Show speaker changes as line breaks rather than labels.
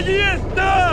¡Allí está!